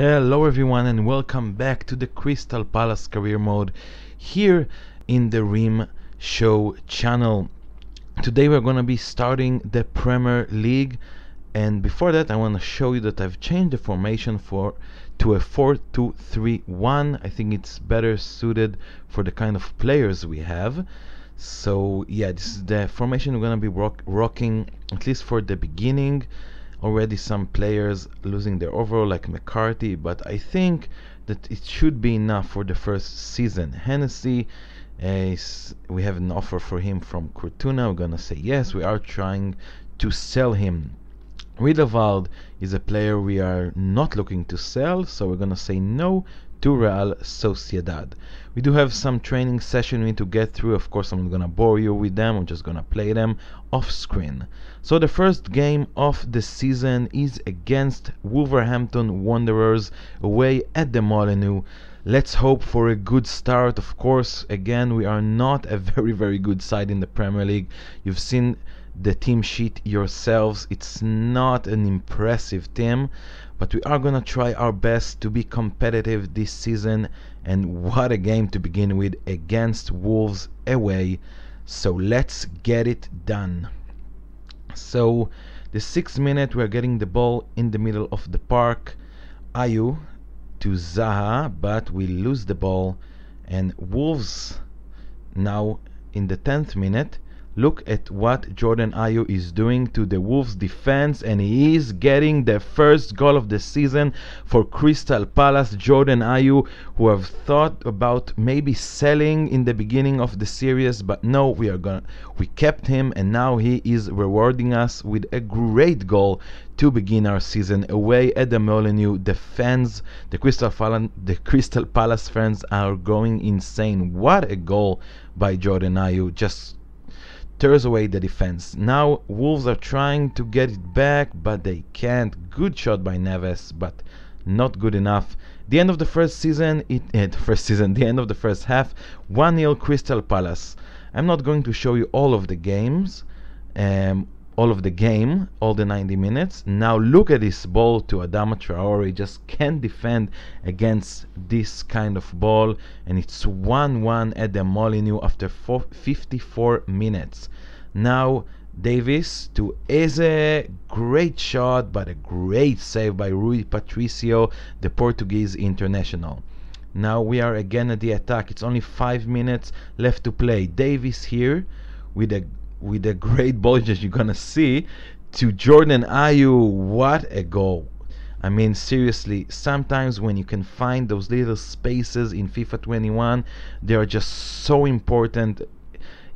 Hello everyone and welcome back to the Crystal Palace Career Mode here in the RYM Show channel. Today we're going to be starting the Premier League and before that I want to show you that I've changed the formation for to a 4-2-3-1. I think it's better suited for the kind of players we have. So yeah, this is the formation we're going to be rock rocking at least for the beginning already some players losing their overall like McCarthy but I think that it should be enough for the first season. Hennessy uh, we have an offer for him from Cortuna. We're gonna say yes. We are trying to sell him. Riedewald is a player we are not looking to sell so we're gonna say no to Real Sociedad. We do have some training session we need to get through. Of course, I'm not gonna bore you with them. I'm just gonna play them off screen. So the first game of the season is against Wolverhampton Wanderers away at the Molineux. Let's hope for a good start. Of course, again, we are not a very, very good side in the Premier League. You've seen the team sheet yourselves. It's not an impressive team, but we are gonna try our best to be competitive this season. And what a game to begin with against Wolves away. So let's get it done. So the sixth minute we're getting the ball in the middle of the park. Ayew to Zaha, but we lose the ball. And Wolves now in the 10th minute Look at what Jordan Ayew is doing to the Wolves defense and he is getting the first goal of the season for Crystal Palace. Jordan Ayew who have thought about maybe selling in the beginning of the series but no we are gonna we kept him and now he is rewarding us with a great goal to begin our season away at the Molineux. The fans, the Crystal, Palace, the Crystal Palace fans are going insane. What a goal by Jordan Ayew. Just tears away the defense. Now Wolves are trying to get it back, but they can't. Good shot by Neves, but not good enough. The end of the first season, it uh, the first season, the end of the first half, 1-0 Crystal Palace. I'm not going to show you all of the games. Um, all of the game, all the 90 minutes. Now look at this ball to Adama Traore. Just can't defend against this kind of ball. And it's 1-1 at the Molineux after 54 minutes. Now Davies to Eze. Great shot, but a great save by Rui Patricio, the Portuguese international. Now we are again at the attack. It's only 5 minutes left to play. Davies here with a with a great ball that you're gonna see to Jordan Ayew. What a goal! I mean, seriously, sometimes when you can find those little spaces in FIFA 21, they are just so important.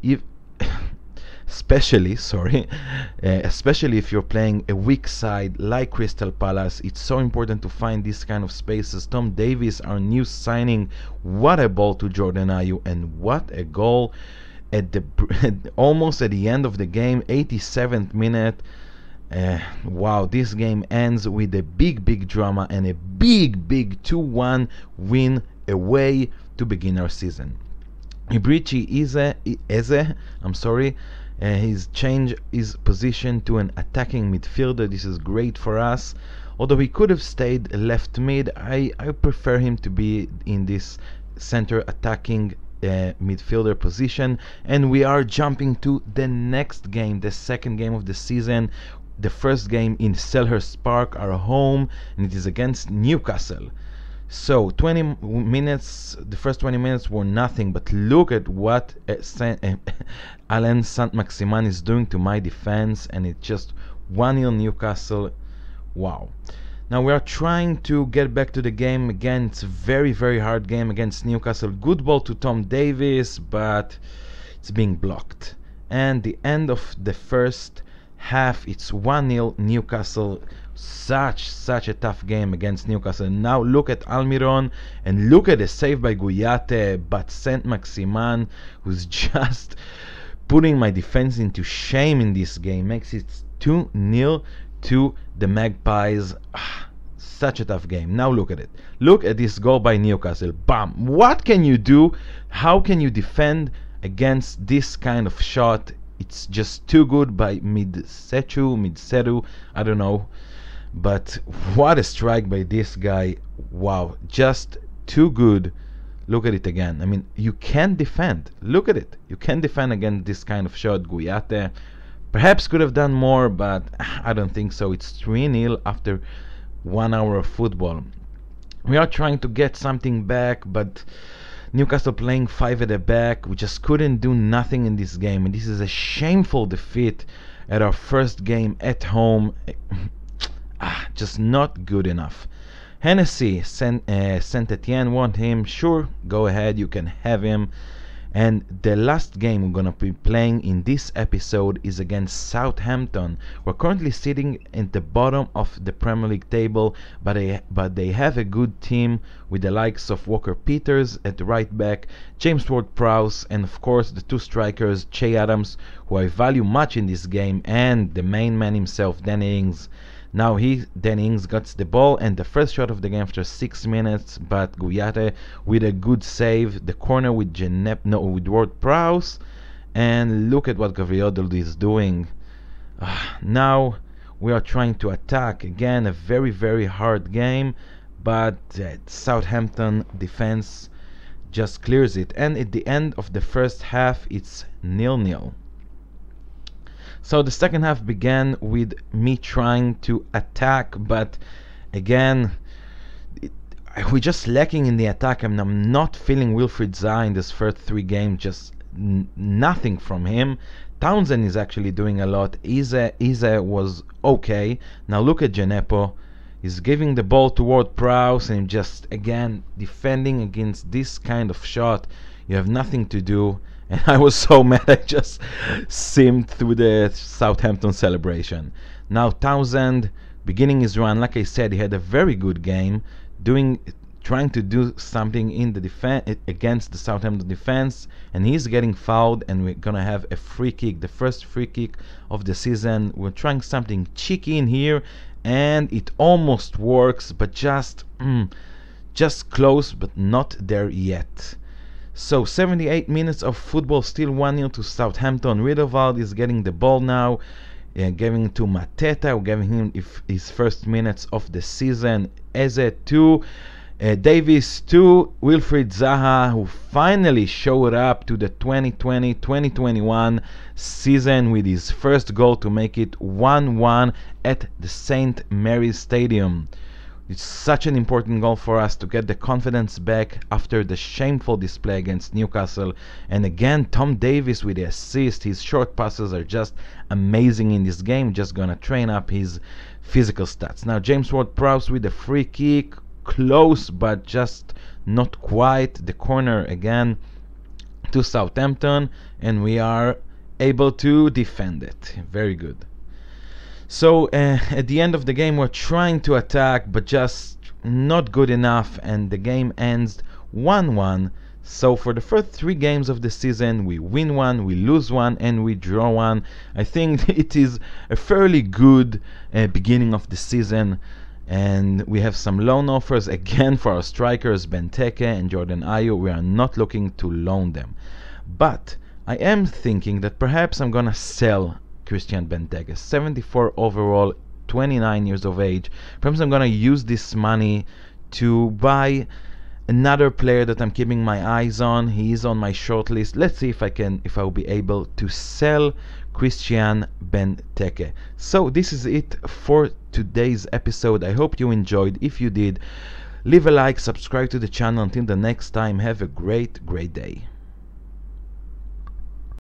If especially, sorry, uh, especially if you're playing a weak side like Crystal Palace, it's so important to find these kind of spaces. Tom Davies, our new signing, what a ball to Jordan Ayew, and what a goal! At the almost at the end of the game 87th minute uh, wow this game ends with a big big drama and a big big 2-1 win away to begin our season. Eberechi Eze, Eze I'm sorry uh, he's changed his position to an attacking midfielder. This is great for us. Although he could have stayed left mid I, I prefer him to be in this center attacking uh, midfielder position. And we are jumping to the next game the second game of the season. The first game in Selhurst Park our home and it is against Newcastle. So 20 minutes the first 20 minutes were nothing but look at what uh, Saint, uh, Alain Saint-Maximin is doing to my defense and it's just 1-0 Newcastle. Wow now we are trying to get back to the game again. It's a very, very hard game against Newcastle. Good ball to Tom Davies, but it's being blocked. And the end of the first half, it's 1-0 Newcastle. Such, such a tough game against Newcastle. Now look at Almiron and look at the save by Guaita, but Saint-Maximin, who's just putting my defense into shame in this game, makes it 2-0 to the Magpies. Ah, such a tough game. Now look at it. Look at this goal by Newcastle. Bam! What can you do? How can you defend against this kind of shot? It's just too good by Midsechu, Midseru, I don't know. but what a strike by this guy wow just too good look at it again i mean you can defend look at it you can defend against this kind of shot Guaita perhaps could have done more but i don't think so it's 3-0 after one hour of football we are trying to get something back but Newcastle playing five at the back. We just couldn't do nothing in this game, and this is a shameful defeat at our first game at home. ah, just not good enough. Hennessy, Saint, uh, Saint Etienne want him. Sure, go ahead, you can have him. And the last game we're gonna be playing in this episode is against Southampton. We're currently sitting at the bottom of the Premier League table, but they but they have a good team with the likes of Walker Peters at the right back, James Ward-Prowse, and of course the two strikers Che Adams, who I value much in this game, and the main man himself, Danny Ings. Now he Danny Ings gets the ball and the first shot of the game after six minutes, but Guaita with a good save, the corner with Genep no with Ward Prowse, and look at what Gavriel is doing. Uh, now we are trying to attack again, a very very hard game, but uh, Southampton defense just clears it, and at the end of the first half, it's nil nil. So the second half began with me trying to attack, but again, it, we're just lacking in the attack. I mean, I'm not feeling Wilfried Zaha in this first three games, just nothing from him. Townsend is actually doing a lot. Eze, Eze was okay. Now look at Djenepo. He's giving the ball to Ward Prowse and just again defending against this kind of shot. You have nothing to do and I was so mad I just simmed through the Southampton celebration. Now Townsend beginning his run, like I said, he had a very good game, doing trying to do something in the defense against the Southampton defense, and he's getting fouled, and we're gonna have a free kick, the first free kick of the season. We're trying something cheeky in here, and it almost works, but just mm, just close, but not there yet. So 78 minutes of football, still 1-0 to Southampton. Riedewald is getting the ball now, uh, giving to Mateta, giving him his first minutes of the season. Eze 2, uh, Davies 2, Wilfried Zaha, who finally showed up to the 2020-2021 season with his first goal to make it 1-1 at the St. Mary's Stadium. It's such an important goal for us to get the confidence back after the shameful display against Newcastle. And again, Tom Davies with the assist. His short passes are just amazing in this game. Just gonna train up his physical stats. Now, James Ward Prowse with the free kick. Close, but just not quite. The corner again to Southampton. And we are able to defend it. Very good. So uh, at the end of the game, we're trying to attack, but just not good enough, and the game ends 1 1. So for the first three games of the season, we win one, we lose one, and we draw one. I think it is a fairly good uh, beginning of the season. And we have some loan offers again for our strikers, Benteke and Jordan Ayew. We are not looking to loan them. But I am thinking that perhaps I'm gonna sell Christian Benteke. 74 overall, 29 years of age. Perhaps I'm gonna use this money to buy another player that I'm keeping my eyes on. He is on my short list. Let's see if I can, if I'll be able to sell Christian Benteke. So this is it for today's episode. I hope you enjoyed. If you did, leave a like, subscribe to the channel. Until the next time, have a great, great day.